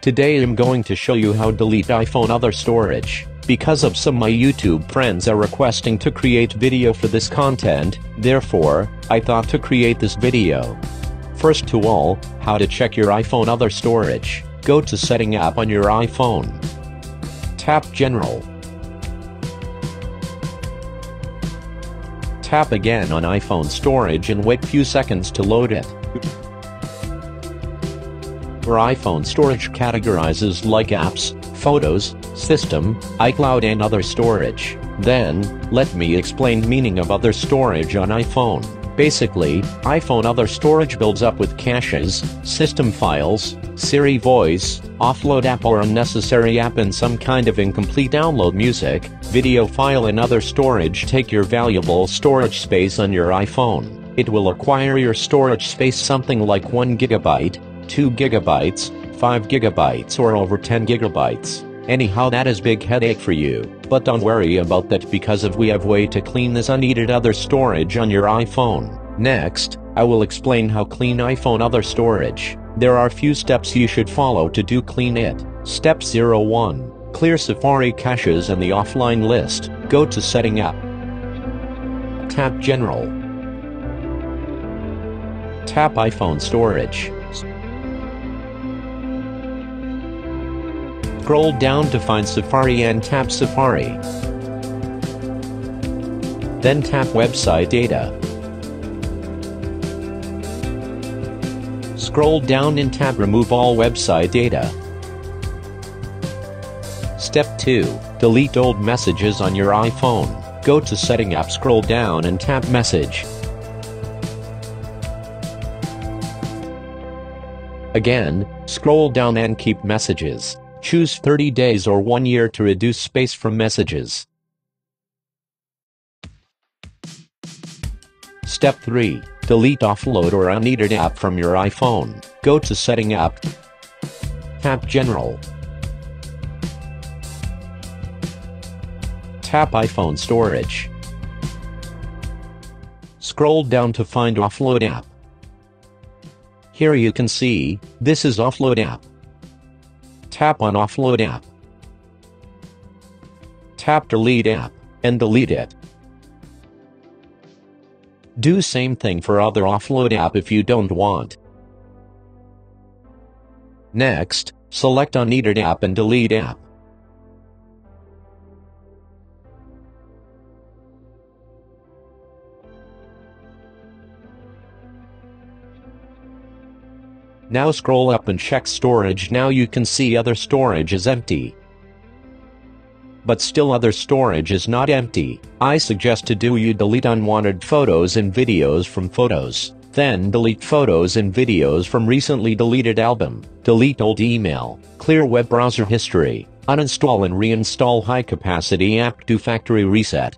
Today I'm going to show you how delete iPhone other storage. Because of some my YouTube friends are requesting to create video for this content, therefore, I thought to create this video. First to all, how to check your iPhone other storage. Go to setting app on your iPhone. Tap general. Tap again on iPhone storage and wait few seconds to load it. Your iPhone storage categorizes like apps, photos, system, iCloud and other storage. Then, let me explain meaning of other storage on iPhone. Basically, iPhone other storage builds up with caches, system files, Siri voice, offload app or unnecessary app and some kind of incomplete download music, video file and other storage take your valuable storage space on your iPhone. It will acquire your storage space something like 1 gigabyte, 2 gigabytes, 5 gigabytes or over 10 gigabytes. Anyhow that is big headache for you, but don't worry about that because of we have way to clean this unneeded other storage on your iPhone. Next, I will explain how clean iPhone other storage. There are few steps you should follow to do clean it. Step 01. Clear Safari caches and the offline list. Go to setting app. Tap general. Tap iPhone storage. Scroll down to find Safari and tap Safari. Then tap Website Data. Scroll down and tap Remove all website data. Step 2. Delete old messages on your iPhone. Go to Setting App scroll down and tap Message. Again, scroll down and keep messages. Choose 30 days or 1 year to reduce space from messages. Step 3. Delete offload or unneeded app from your iPhone. Go to Setting App. Tap General. Tap iPhone Storage. Scroll down to find Offload app. Here you can see, this is Offload app. Tap on Offload app. Tap Delete app, and delete it. Do same thing for other offload app if you don't want. Next, select unneeded app and delete app. Now scroll up and check storage now you can see other storage is empty. But still other storage is not empty. I suggest to do you delete unwanted photos and videos from photos. Then delete photos and videos from recently deleted album. Delete old email. Clear web browser history. Uninstall and reinstall high capacity app do factory reset.